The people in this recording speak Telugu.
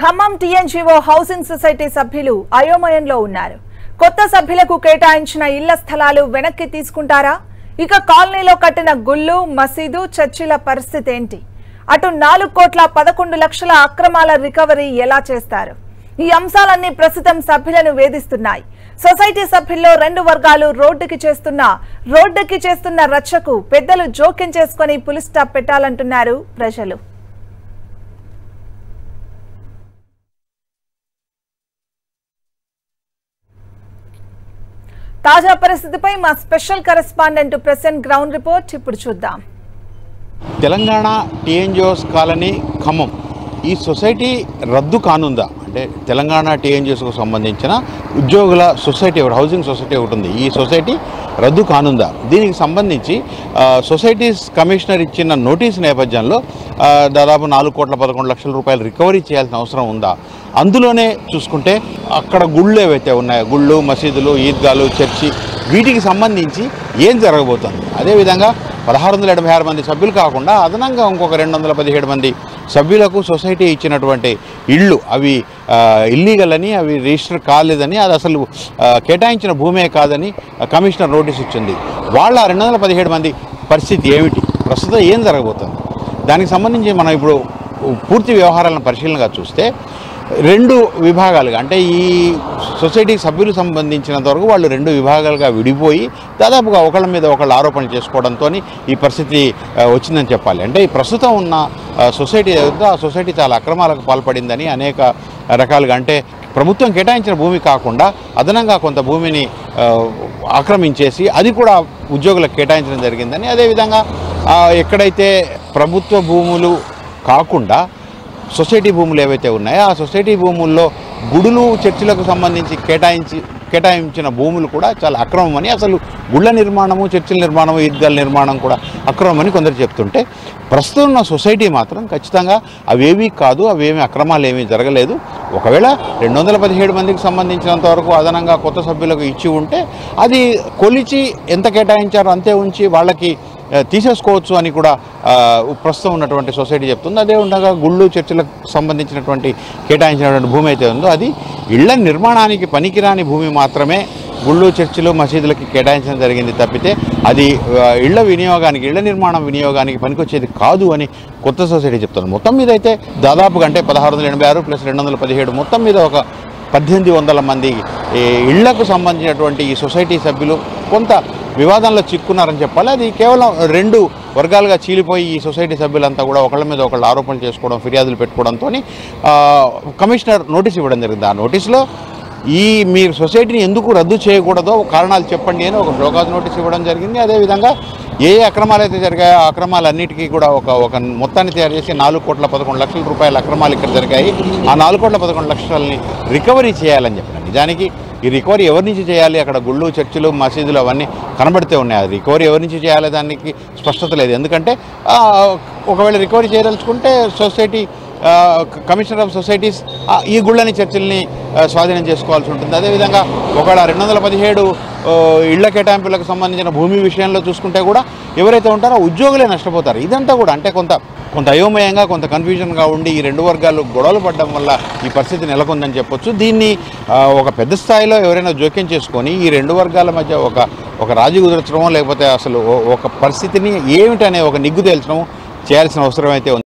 ఖమ్మం టీఎన్జీఓ హౌసింగ్ సొసైటీ సభ్యులు అయోమయంలో ఉన్నారు. కొత్త సభ్యులకు కేటాయించిన ఇళ్ళ స్థలాలు వెనక్కి తీసుకుంటారా? ఇక కాలనీలో కట్టిన గుళ్ళు మసీదు చర్చిల పరిస్థితి ఏంటి? అటు నాలుగు కోట్ల పదకొండు లక్షల అక్రమాల రికవరీ ఎలా చేస్తారు? ఈ అంశాలన్నీ ప్రస్తుతం సభ్యులను వేధిస్తున్నాయి. సొసైటీ సభ్యుల్లో రెండు వర్గాలు రోడ్డుకి చేస్తున్న రోడ్డుకి చేస్తున్న రచ్చకు పెద్దలు జోక్యం చేసుకుని పులి స్టాప్ పెట్టాలంటున్నారు ప్రజలు. తాజా పరిస్థితిపై మా special correspondent present ground report. ఇప్పుడు చూద్దాం. Telangana TNGOs colony Khammam. ఈ సొసైటీ రద్దు కానుందా? అంటే తెలంగాణ టీఎన్జీఎస్కు సంబంధించిన ఉద్యోగుల సొసైటీ ఒకటి హౌసింగ్ సొసైటీ ఒకటి ఉంది. ఈ సొసైటీ రద్దు కానుందా? దీనికి సంబంధించి సొసైటీస్ కమిషనర్ ఇచ్చిన నోటీస్ నేపథ్యంలో దాదాపు నాలుగు కోట్ల పదకొండు లక్షల రూపాయలు రికవరీ చేయాల్సిన అవసరం ఉందా? అందులోనే చూసుకుంటే అక్కడ గుళ్ళు ఏవైతే ఉన్నాయో గుళ్ళు మసీదులు ఈద్గాలు చర్చి వీటికి సంబంధించి ఏం జరగబోతుంది? అదేవిధంగా పదహారు వందల ఎనభై ఆరు మంది సభ్యులు కాకుండా అదనంగా ఇంకొక రెండు వందల పదిహేడు మంది సభ్యులకు సొసైటీ ఇచ్చినటువంటి ఇళ్ళు అవి ఇల్లీగల్ అని అవి రిజిస్టర్ కాలేదని అది అసలు కేటాయించిన భూమే కాదని కమిషనర్ నోటీస్ ఇచ్చింది. వాళ్ళ రెండు వందల పదిహేడు మంది పరిస్థితి ఏమిటి? ప్రస్తుతం ఏం జరగబోతుంది? దానికి సంబంధించి మనం ఇప్పుడు పూర్తి వ్యవహారాలను పరిశీలనగా చూస్తే రెండు విభాగాలుగా అంటే ఈ సొసైటీకి సభ్యులు సంబంధించినంత వరకు వాళ్ళు రెండు విభాగాలుగా విడిపోయి దాదాపుగా ఒకళ్ళ మీద ఒకళ్ళు ఆరోపణలు చేసుకోవడంతో ఈ పరిస్థితి వచ్చిందని చెప్పాలి. అంటే ఈ ప్రస్తుతం ఉన్న సొసైటీ ఏదైతే ఆ సొసైటీ చాలా అక్రమాలకు పాల్పడిందని అనేక రకాలుగా అంటే ప్రభుత్వం కేటాయించిన భూమి కాకుండా అదనంగా కొంత భూమిని ఆక్రమించేసి అది కూడా ఉద్యోగులకు కేటాయించడం జరిగిందని అదేవిధంగా ఎక్కడైతే ప్రభుత్వ భూములు కాకుండా సొసైటీ భూములు ఏవైతే ఉన్నాయో ఆ సొసైటీ భూముల్లో గుడులు చర్చిలకు సంబంధించి కేటాయించి కేటాయించిన భూములు కూడా చాలా అక్రమమని అసలు గుళ్ళ నిర్మాణము చర్చిల నిర్మాణము ఈద్గాల నిర్మాణం కూడా అక్రమమని కొందరు చెప్తుంటే ప్రస్తుతం ఉన్న సొసైటీ మాత్రం ఖచ్చితంగా అవేమీ కాదు అవేమీ అక్రమాలు ఏమీ జరగలేదు. ఒకవేళ రెండు వందల పదిహేడు మందికి సంబంధించినంత వరకు అదనంగా కొత్త సభ్యులకు ఇచ్చి ఉంటే అది కొలిచి ఎంత కేటాయించారో అంతే ఉంచి వాళ్ళకి తీసేసుకోవచ్చు అని కూడా ప్రస్తుతం ఉన్నటువంటి సొసైటీ చెప్తుంది. అదే ఉండగా గుళ్ళు చర్చిలకు సంబంధించినటువంటి కేటాయించినటువంటి భూమి అయితే ఉందో అది ఇళ్ళ నిర్మాణానికి పనికిరాని భూమి మాత్రమే గుళ్ళు చర్చిలు మసీదులకి కేటాయించడం జరిగింది తప్పితే అది ఇళ్ళ వినియోగానికి ఇళ్ళ నిర్మాణం వినియోగానికి పనికొచ్చేది కాదు అని కొత్త సొసైటీ చెప్తుంది. మొత్తం మీద అయితే దాదాపుగా అంటే పదహారు వందల ఎనభై ఆరు ప్లస్ రెండు వందల పదిహేడు మొత్తం మీద ఒక పద్దెనిమిది వందల మంది ఈ ఇళ్ళకు సంబంధించినటువంటి ఈ సొసైటీ సభ్యులు కొంత వివాదంలో చిక్కున్నారని చెప్పాలి. అది కేవలం రెండు వర్గాలుగా చీలిపోయి ఈ సొసైటీ సభ్యులంతా కూడా ఒకళ్ళ మీద ఒకళ్ళు ఆరోపణలు చేసుకోవడం ఫిర్యాదులు పెట్టుకోవడంతో కమిషనర్ నోటీస్ ఇవ్వడం జరిగింది. ఆ నోటీసులో ఈ మీరు సొసైటీని ఎందుకు రద్దు చేయకూడదో కారణాలు చెప్పండి అని ఒక షోకాజ్ నోటీస్ ఇవ్వడం జరిగింది. అదేవిధంగా ఏ అక్రమాలు అయితే జరిగాయో ఆ అక్రమాలన్నిటికీ కూడా ఒక ఒక మొత్తాన్ని తయారు చేసి నాలుగు కోట్ల పదకొండు లక్షల రూపాయల అక్రమాలు ఇక్కడ జరిగాయి. ఆ నాలుగు కోట్ల పదకొండు లక్షలని రికవరీ చేయాలని చెప్పిన నిజానికి ఈ రికవరీ ఎవరి నుంచి చేయాలి? అక్కడ గుళ్ళు చర్చిలు మసీదులు అవన్నీ కనబడితే ఉన్నాయి. అది రికవరీ ఎవరి నుంచి చేయాలి దానికి స్పష్టత లేదు. ఎందుకంటే ఒకవేళ రికవరీ చేయదలుచుకుంటే సొసైటీ కమిషనర్ ఆఫ్ సొసైటీస్ ఈ గుళ్ళని చర్చిల్ని స్వాధీనం చేసుకోవాల్సి ఉంటుంది. అదేవిధంగా ఒకవేళ రెండు వందల పదిహేడు ఇళ్ళ కేటాయింపులకు సంబంధించిన భూమి విషయంలో చూసుకుంటే కూడా ఎవరైతే ఉంటారో ఉద్యోగులే నష్టపోతారు. ఇదంతా కూడా అంటే కొంత కొంత అయోమయంగా కొంత కన్ఫ్యూజన్గా ఉండి ఈ రెండు వర్గాలు గొడవలు పడడం వల్ల ఈ పరిస్థితి నెలకొందని చెప్పొచ్చు. దీన్ని ఒక పెద్ద స్థాయిలో ఎవరైనా జోక్యం చేసుకొని ఈ రెండు వర్గాల మధ్య ఒక ఒక రాజీ కుదర్చడమో లేకపోతే అసలు ఒక పరిస్థితిని ఏమిటనే ఒక నిగ్గు తేల్చడం చేయాల్సిన అవసరం అయితే ఉంది.